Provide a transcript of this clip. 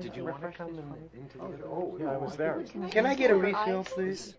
Did you want to come in, into oh, the? Oh, yeah, I was there. Can I get a refill, please?